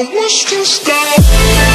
I was just down.